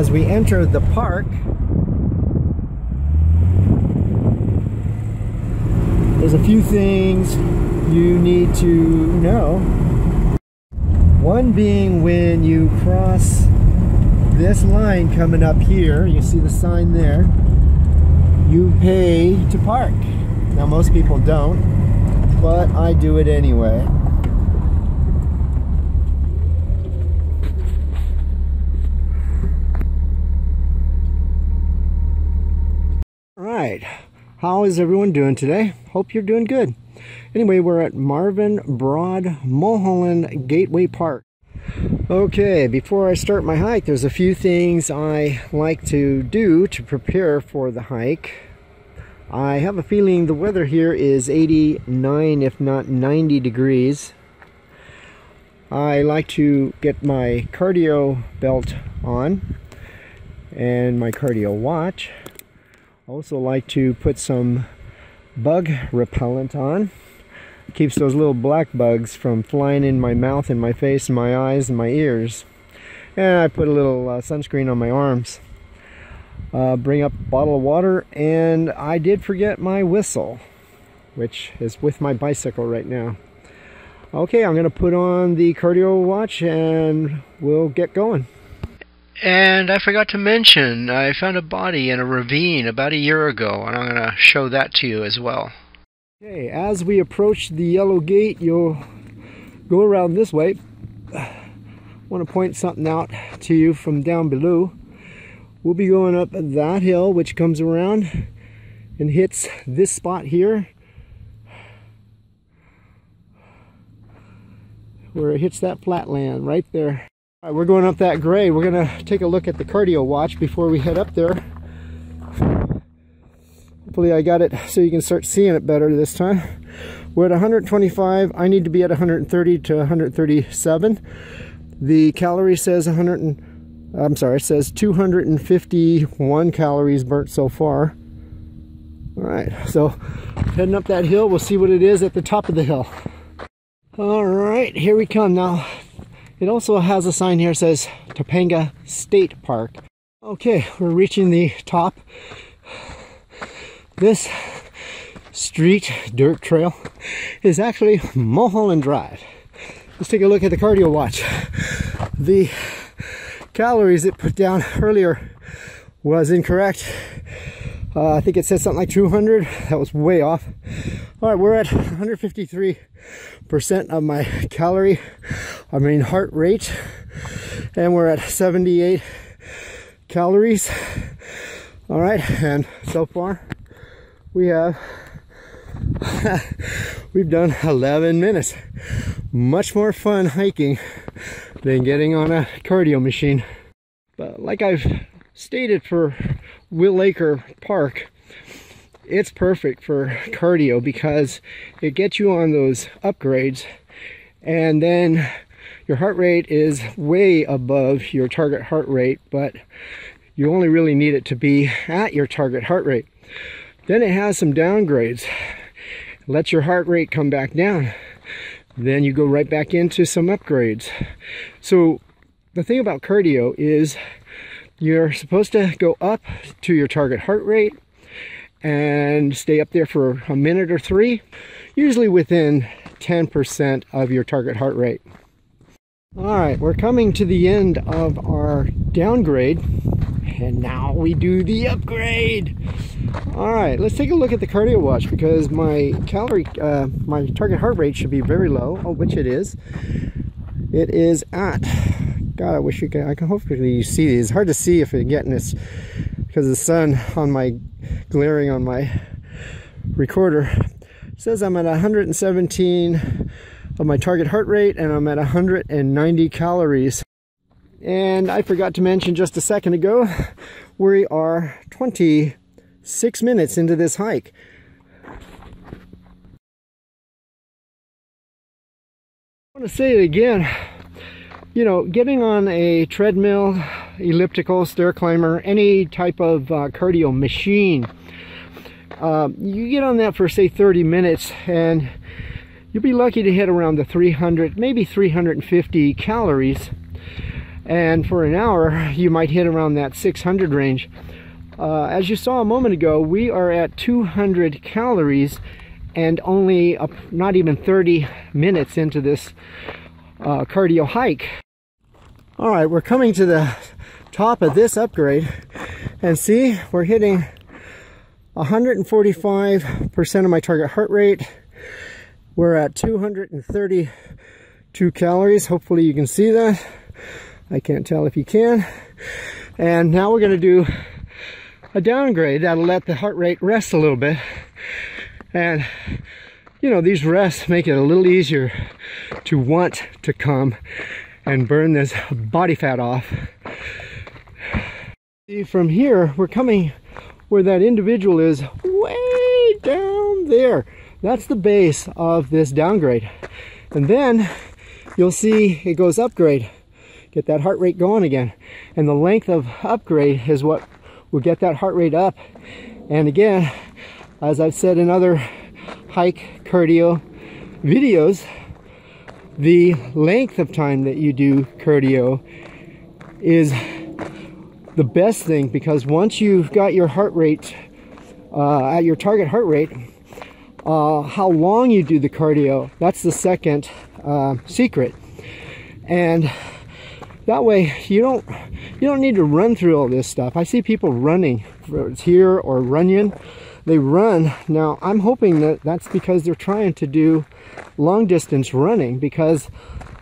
as we enter the park, there's a few things you need to know. One being when you cross this line coming up here, you see the sign there, you pay to park. Now most people don't, but I do it anyway. All right, how is everyone doing today? Hope you're doing good. Anyway, we're at Marvin Braude Mulholland Gateway Park. Okay, before I start my hike, there's a few things I like to do to prepare for the hike. I have a feeling the weather here is 89, if not 90 degrees. I like to get my cardio belt on and my cardio watch. Also like to put some bug repellent on. Keeps those little black bugs from flying in my mouth and my face and my eyes and my ears. And I put a little uh, sunscreen on my arms uh, bring up a bottle of water, and I did forget my whistle, which is with my bicycle right now. Okay, I'm going to put on the cardio watch and we'll get going. And I forgot to mention, I found a body in a ravine about a year ago, and I'm going to show that to you as well. Okay, as we approach the yellow gate, you'll go around this way. I want to point something out to you from down below. We'll be going up that hill, which comes around and hits this spot here. Where it hits that flatland right there. All right, we're going up that grade. We're gonna take a look at the cardio watch before we head up there. Hopefully I got it so you can start seeing it better this time. We're at 125. I need to be at 130 to 137. The calorie says 100 and I'm sorry, it says 251 calories burnt so far. All right, so heading up that hill, we'll see what it is at the top of the hill. All right, here we come now. It also has a sign here says Topanga State Park. Okay, we're reaching the top. This street dirt trail is actually Mulholland Drive. Let's take a look at the cardio watch. The calories it put down earlier was incorrect. Uh, I think it said something like 200. That was way off. All right, we're at 153% of my calorie, I mean heart rate, and we're at 78 calories. All right, and so far we have we've done 11 minutes. Much more fun hiking than getting on a cardio machine. But like I've stated for Wilacre Park, it's perfect for cardio because it gets you on those upgrades and then your heart rate is way above your target heart rate, but you only really need it to be at your target heart rate. Then it has some downgrades. Let your heart rate come back down then you go right back into some upgrades. So the thing about cardio is you're supposed to go up to your target heart rate and stay up there for a minute or three, usually within 10% of your target heart rate. All right, we're coming to the end of our downgrade and now we do the upgrade. All right, let's take a look at the cardio watch because my calorie, uh, my target heart rate should be very low, oh, which it is. It is at, God, I wish you could, I can hopefully you see these. It's hard to see if you're getting this because the sun on my, glaring on my recorder. It says I'm at 117 of my target heart rate and I'm at 190 calories. And I forgot to mention just a second ago, we are 26 minutes into this hike. I want to say it again. You know, getting on a treadmill, elliptical, stair climber, any type of uh, cardio machine, uh, you get on that for say 30 minutes and you'll be lucky to hit around the 300, maybe 350 calories. And for an hour you might hit around that 600 range. Uh, as you saw a moment ago we are at 200 calories and only uh, not even 30 minutes into this uh, cardio hike all right we're coming to the top of this upgrade and see we're hitting 145% of my target heart rate we're at 232 calories hopefully you can see that I can't tell if you can. And now we're going to do a downgrade that'll let the heart rate rest a little bit. And, you know, these rests make it a little easier to want to come and burn this body fat off. See, from here, we're coming where that individual is way down there. That's the base of this downgrade. And then you'll see it goes upgrade get that heart rate going again. And the length of upgrade is what will get that heart rate up. And again, as I've said in other hike cardio videos, the length of time that you do cardio is the best thing because once you've got your heart rate uh, at your target heart rate, uh, how long you do the cardio, that's the second uh, secret. And that way you don't you don't need to run through all this stuff. I see people running, it's here or Runyon, they run. Now I'm hoping that that's because they're trying to do long distance running because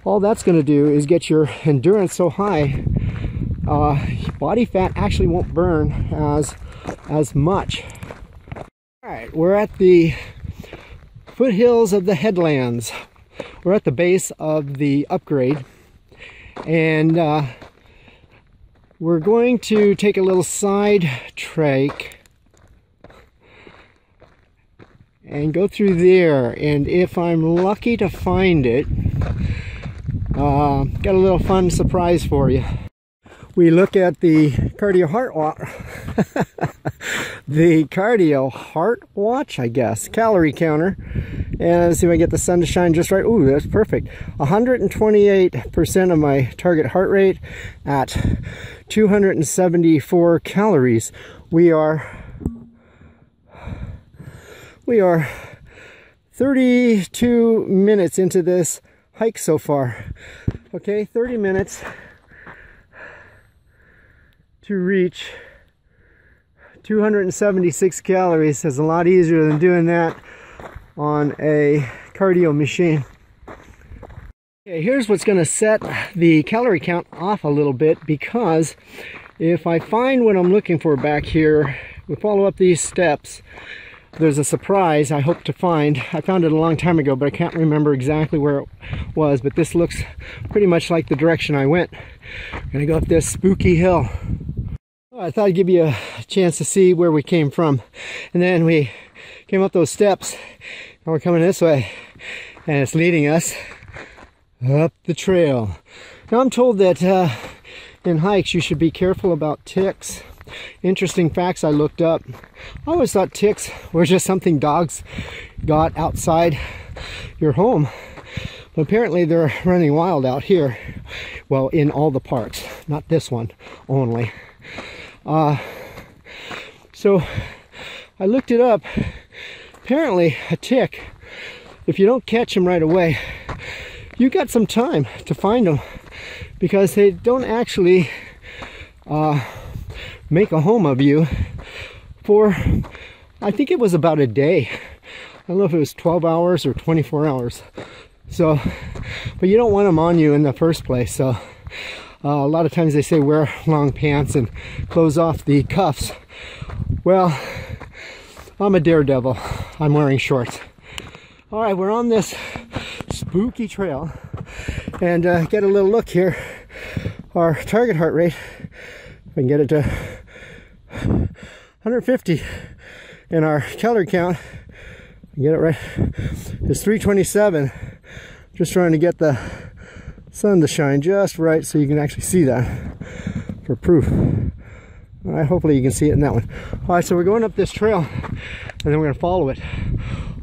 all that's going to do is get your endurance so high uh, body fat actually won't burn as as much. All right, we're at the foothills of the headlands. We're at the base of the upgrade and uh, we're going to take a little side trek and go through there. And if I'm lucky to find it uh, got a little fun surprise for you we look at the cardio heart watch the cardio heart watch I guess calorie counter and see if I get the sun to shine just right. Ooh, that's perfect. 128% of my target heart rate at 274 calories. We are we are 32 minutes into this hike so far. Okay, 30 minutes to reach 276 calories is a lot easier than doing that on a cardio machine. Okay, here's what's going to set the calorie count off a little bit because if I find what I'm looking for back here, we follow up these steps, there's a surprise I hope to find. I found it a long time ago, but I can't remember exactly where it was, but this looks pretty much like the direction I went. I'm gonna go up this spooky hill. I thought I'd give you a chance to see where we came from. And then we came up those steps and we're coming this way and it's leading us up the trail. Now I'm told that uh, in hikes you should be careful about ticks. Interesting facts I looked up. I always thought ticks were just something dogs got outside your home. But apparently they're running wild out here. Well, in all the parks, not this one only. Uh, so I looked it up apparently a tick, if you don't catch them right away, you got some time to find them because they don't actually uh, make a home of you for, I think it was about a day. I don't know if it was 12 hours or 24 hours. So, but you don't want them on you in the first place. So, uh, a lot of times they say wear long pants and close off the cuffs. Well, I'm a daredevil. I'm wearing shorts. All right, we're on this spooky trail and uh, get a little look here. Our target heart rate, if I can get it to 150 and our calorie count, get it right, is 327. Just trying to get the sun to shine just right so you can actually see that for proof. All right, hopefully you can see it in that one. All right, so we're going up this trail and then we're gonna follow it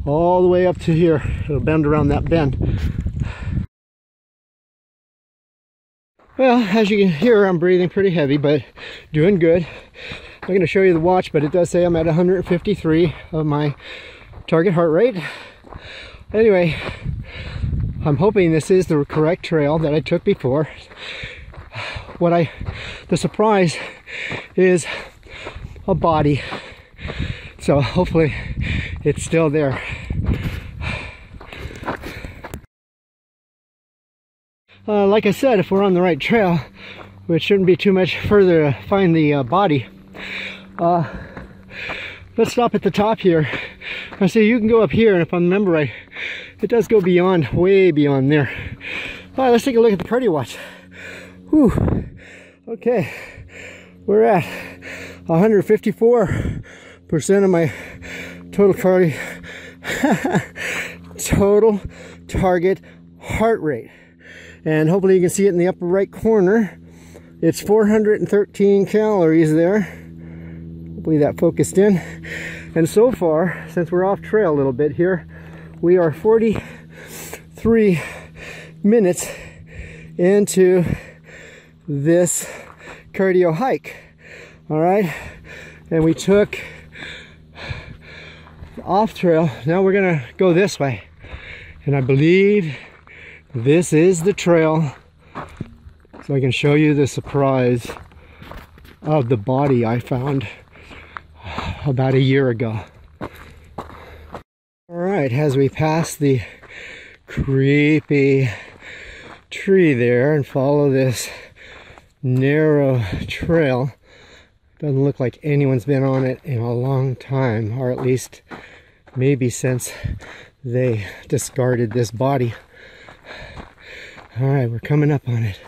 all the way up to here. It'll bend around that bend. Well, as you can hear, I'm breathing pretty heavy, but doing good. I'm going to show you the watch, but it does say I'm at 153 of my target heart rate. Anyway, I'm hoping this is the correct trail that I took before. What I, the surprise is a body. So hopefully it's still there. Uh, like I said, if we're on the right trail, it shouldn't be too much further to find the uh, body. Uh, let's stop at the top here. I see you can go up here, and if I remember right, it does go beyond, way beyond there. All right, let's take a look at the Cardio Watch. Whew. Okay, we're at 154% of my total cardio, total target heart rate. And hopefully you can see it in the upper right corner. It's 413 calories there. Hopefully that focused in. And so far, since we're off trail a little bit here, we are 43 minutes into this cardio hike. All right. And we took off trail. Now we're to go this way. And I believe this is the trail. So I can show you the surprise of the body I found about a year ago. Right, as we pass the creepy tree there and follow this narrow trail, doesn't look like anyone's been on it in a long time, or at least maybe since they discarded this body. All right, we're coming up on it.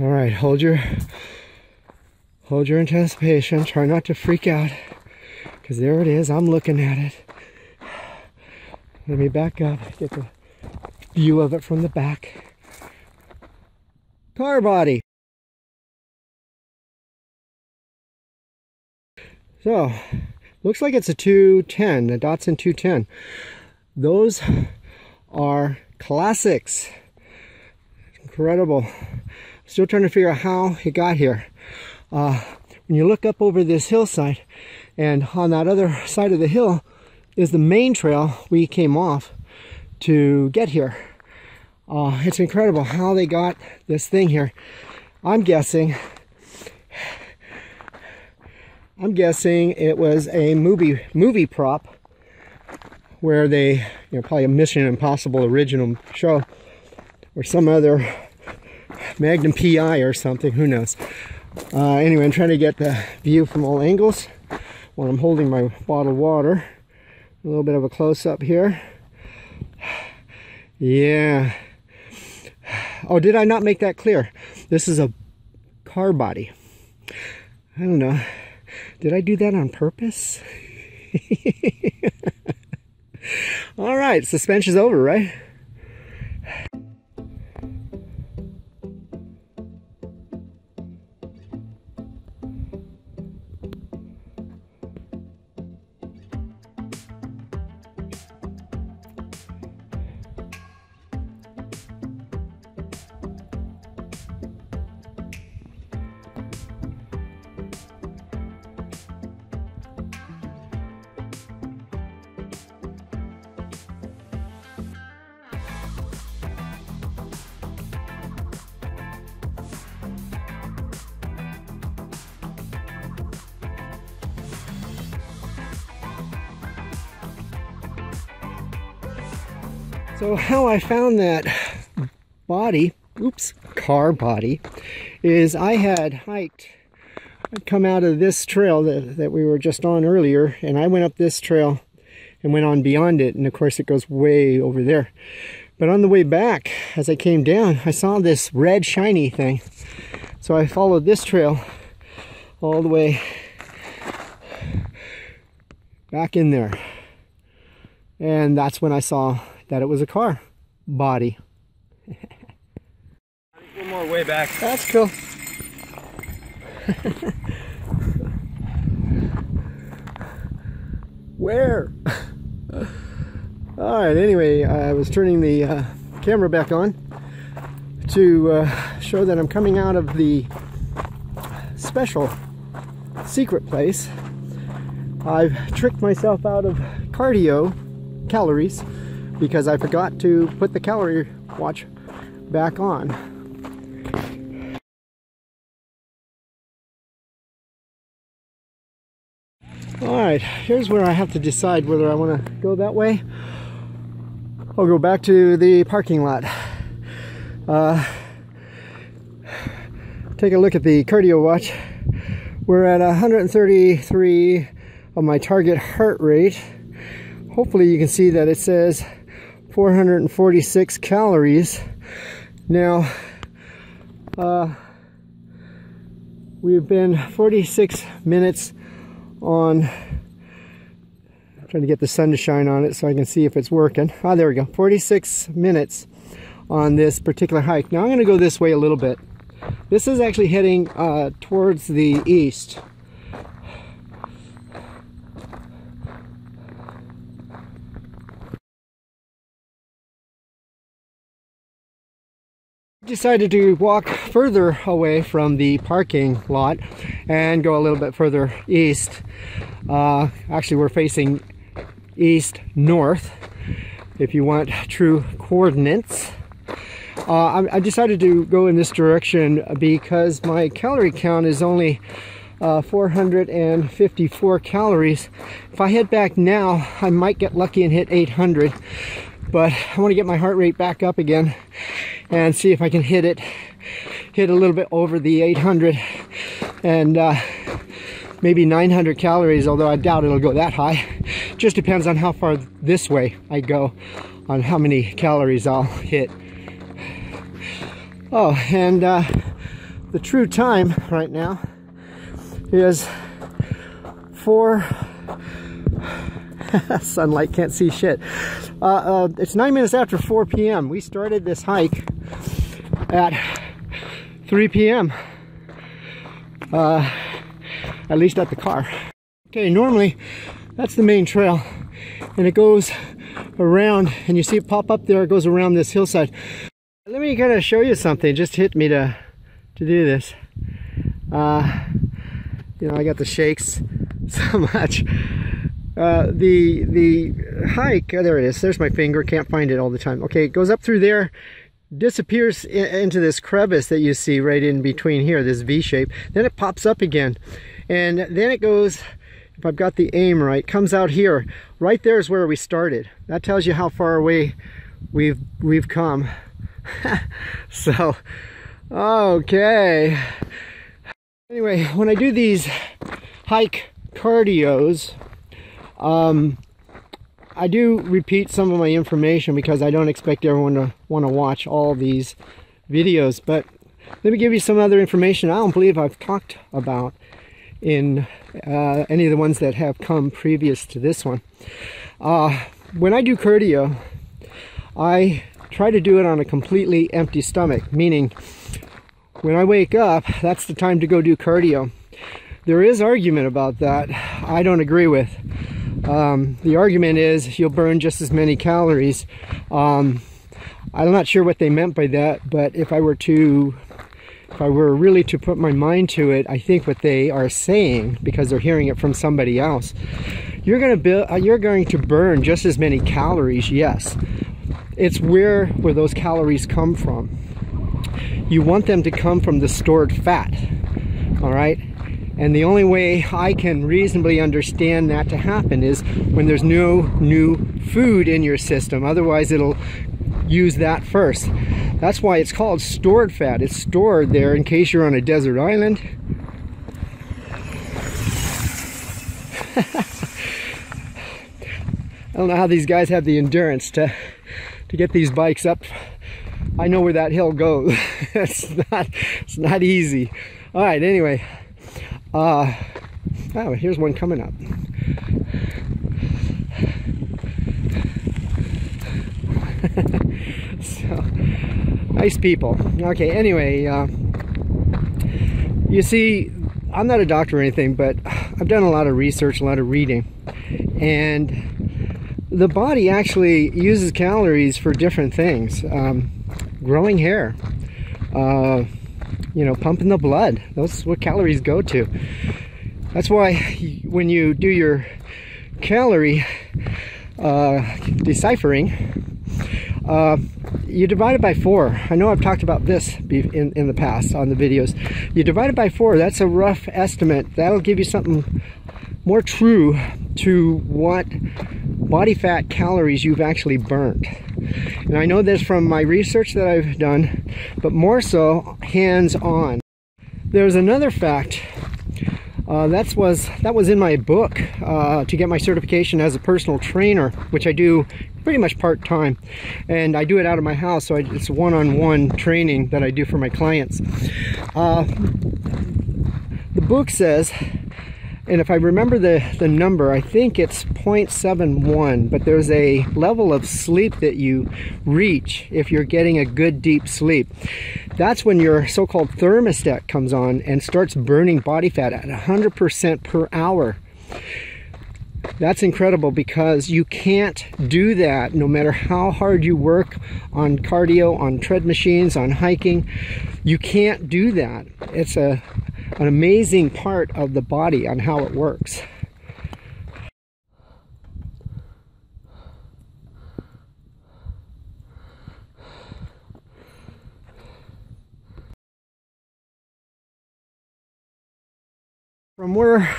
All right, hold your hold your anticipation. Try not to freak out, because there it is. I'm looking at it. Let me back up, get the view of it from the back. Car body. So, looks like it's a 210, a Datsun 210. Those are classics. Incredible. Still trying to figure out how it got here. Uh, when you look up over this hillside, and on that other side of the hill is the main trail we came off to get here. Uh, it's incredible how they got this thing here. I'm guessing I'm guessing it was a movie movie prop where they, you know, probably a Mission Impossible original show or some other Magnum PI or something, who knows. Uh, anyway, I'm trying to get the view from all angles while I'm holding my bottled water. A little bit of a close-up here. Yeah. Oh, did I not make that clear? This is a car body. I don't know. Did I do that on purpose? All right, suspension's over, right? So how I found that body, oops, car body, is I had hiked, I'd come out of this trail that, that we were just on earlier, and I went up this trail and went on beyond it, and of course it goes way over there. But on the way back, as I came down, I saw this red shiny thing. So I followed this trail all the way back in there. And that's when I saw that it was a car body. One more way back. That's cool. Where? All right, anyway, I was turning the uh, camera back on. to uh, show that I'm coming out of the special secret place. I've tricked myself out of cardio calories because I forgot to put the calorie watch back on. Alright, here's where I have to decide whether I want to go that way or go back to the parking lot. Uh, take a look at the cardio watch. We're at 133 of my target heart rate. Hopefully you can see that it says 446 calories. Now, uh, we've been 46 minutes on trying to get the sun to shine on it so I can see if it's working. Ah, there we go. 46 minutes on this particular hike. Now I'm going to go this way a little bit. This is actually heading uh, towards the east. Decided to walk further away from the parking lot and go a little bit further east. Uh, actually, we're facing east north if you want true coordinates. Uh, I, I, decided to go in this direction because my calorie count is only uh, 454 calories. If I head back now, I might get lucky and hit 800, but I want to get my heart rate back up again and see if I can hit it, hit a little bit over the 800 and uh, maybe 900 calories, although I doubt it'll go that high. Just depends on how far this way I go, on how many calories I'll hit. Oh, and uh, the true time right now is four sunlight can't see shit uh, uh, it's nine minutes after 4 p.m we started this hike at 3 p.m uh, at least at the car. Okay, normally that's the main trail and it goes around and you see it pop up there, it goes around this hillside. Let me kind of show you something, just hit me to, to do this. Uh, you know, I got the shakes so much. Uh, the the hike, oh, there it is, there's my finger, can't find it all the time. Okay, it goes up through there, disappears into this crevice that you see right in between here, this V shape. Then it pops up again. And then it goes, if I've got the aim right, comes out here. Right there is where we started. That tells you how far away we've we've come. so, okay. Anyway, when I do these hike cardios, um, I do repeat some of my information because I don't expect everyone to want to watch all these videos, but let me give you some other information I don't believe I've talked about in uh, any of the ones that have come previous to this one. Uh, when I do cardio, I try to do it on a completely empty stomach, meaning when I wake up, that's the time to go do cardio. There is argument about that. I don't agree with. Um, the argument is you'll burn just as many calories. Um, I'm not sure what they meant by that, but if I were to if I were really to put my mind to it, I think what they are saying, because they're hearing it from somebody else, you're going to build, uh, you're going to burn just as many calories. Yes, it's where where those calories come from. You want them to come from the stored fat. All right. And the only way I can reasonably understand that to happen is when there's no new food in your system. Otherwise, it'll use that first. That's why it's called stored fat. It's stored there in case you're on a desert island. I don't know how these guys have the endurance to to get these bikes up. I know where that hill goes. it's not it's not easy. All right, anyway. Uh oh, here's one coming up. so nice people okay anyway uh, you see I'm not a doctor or anything but I've done a lot of research a lot of reading and the body actually uses calories for different things um, growing hair uh, you know, pumping the blood. That's what calories go to. That's why when you do your calorie uh, deciphering, uh, you divide it by four. I know I've talked about this in, in the past on the videos. You divide it by four, that's a rough estimate. That'll give you something more true to what body fat calories you've actually burnt. And I know this from my research that I've done, but more so hands-on. There's another fact uh, that was that was in my book uh, to get my certification as a personal trainer, which I do pretty much part-time, and I do it out of my house. So I, it's one-on-one -on -one training that I do for my clients. Uh, the book says and if I remember the, the number, I think it's 0.71, but there's a level of sleep that you reach if you're getting a good deep sleep. That's when your so-called thermostat comes on and starts burning body fat at 100% per hour. That's incredible because you can't do that no matter how hard you work on cardio, on tread machines, on hiking. You can't do that. It's a an amazing part of the body on how it works. From where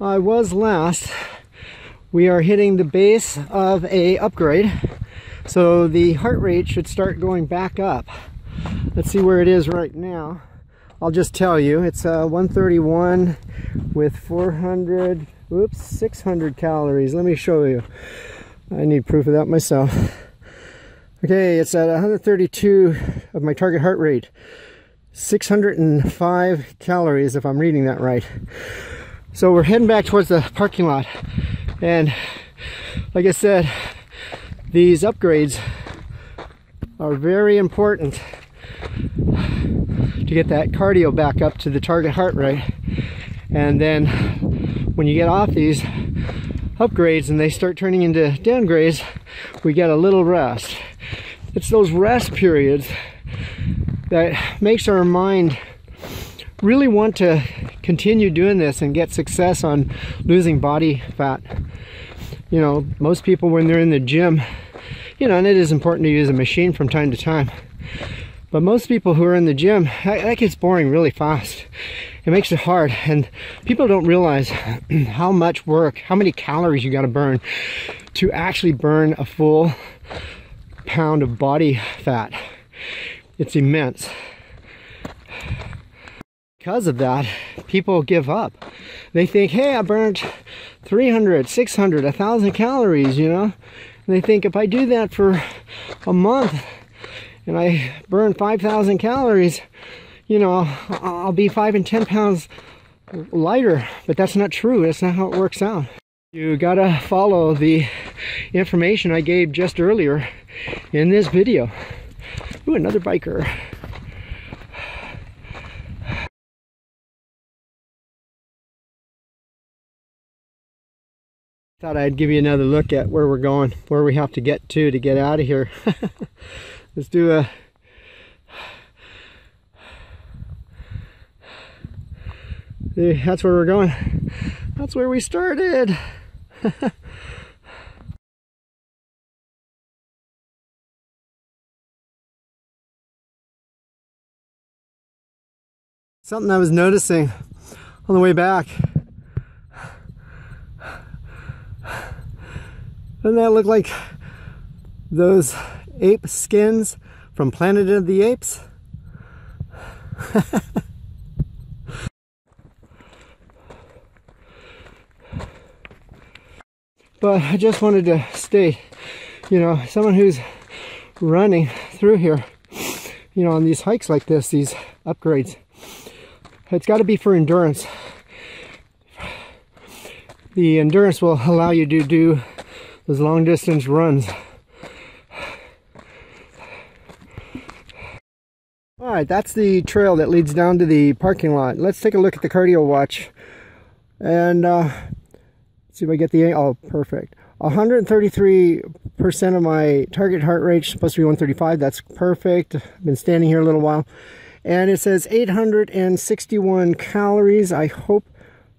I was last, we are hitting the base of a upgrade. So the heart rate should start going back up. Let's see where it is right now. I'll just tell you, it's uh, 131 with 400, oops, 600 calories. Let me show you. I need proof of that myself. Okay, it's at 132 of my target heart rate. 605 calories, if I'm reading that right. So we're heading back towards the parking lot. And like I said, these upgrades are very important to get that cardio back up to the target heart rate. And then when you get off these upgrades and they start turning into downgrades, we get a little rest. It's those rest periods that makes our mind really want to continue doing this and get success on losing body fat. You know, most people when they're in the gym, you know, and it is important to use a machine from time to time. But most people who are in the gym, that, gets boring really fast. It makes it hard. And people don't realize how much work, how many calories you got to burn to actually burn a full pound of body fat. It's immense. Because of that, people give up. They think, hey, I burnt 300, 600, 1,000 calories, you know? And they think if I do that for a month, and I burn 5,000 calories, you know, I'll be five and 10 pounds lighter, but that's not true. That's not how it works out. You gotta follow the information I gave just earlier in this video. Ooh, another biker. Thought I'd give you another look at where we're going, where we have to get to to get out of here. Let's do a that's where we're going. That's where we started. Something I was noticing on the way back. Doesn't that look like those ape skins from Planet of the Apes. but I just wanted to state, you know, someone who's running through here, you know, on these hikes like this, these upgrades, it's got to be for endurance. The endurance will allow you to do those long distance runs All right, that's the trail that leads down to the parking lot. Let's take a look at the cardio watch and uh, see if I get the, oh, perfect. 133% of my target heart rate supposed to be 135. That's perfect. I've been standing here a little while. And it says 861 calories. I hope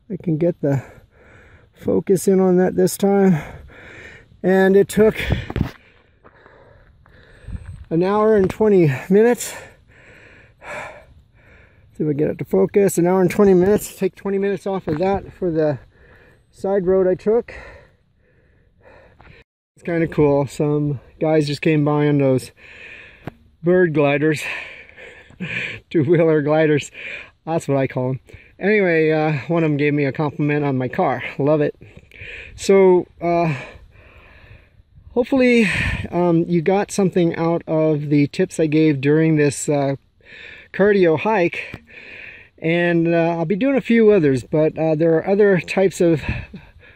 I can get the focus in on that this time. And it took an hour and 20 minutes. See if I get it to focus. An hour and 20 minutes. Take 20 minutes off of that for the side road I took. It's kind of cool. Some guys just came by on those bird gliders, two-wheeler gliders. That's what I call them. Anyway, uh, one of them gave me a compliment on my car. Love it. So, uh, hopefully um, you got something out of the tips I gave during this uh, cardio hike. And uh, I'll be doing a few others, but uh, there are other types of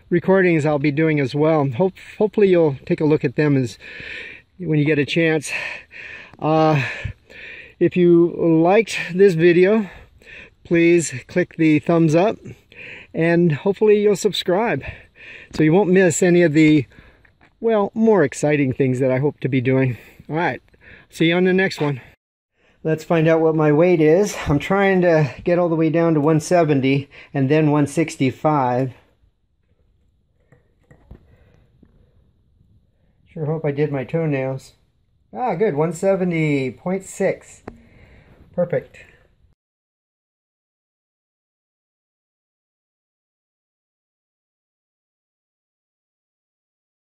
recordings I'll be doing as well. Hope, hopefully you'll take a look at them as when you get a chance. Uh, if you liked this video, please click the thumbs up and hopefully you'll subscribe so you won't miss any of the, well, more exciting things that I hope to be doing. All right, see you on the next one. Let's find out what my weight is. I'm trying to get all the way down to 170 and then 165. Sure hope I did my toenails. Ah, good, 170.6. Perfect.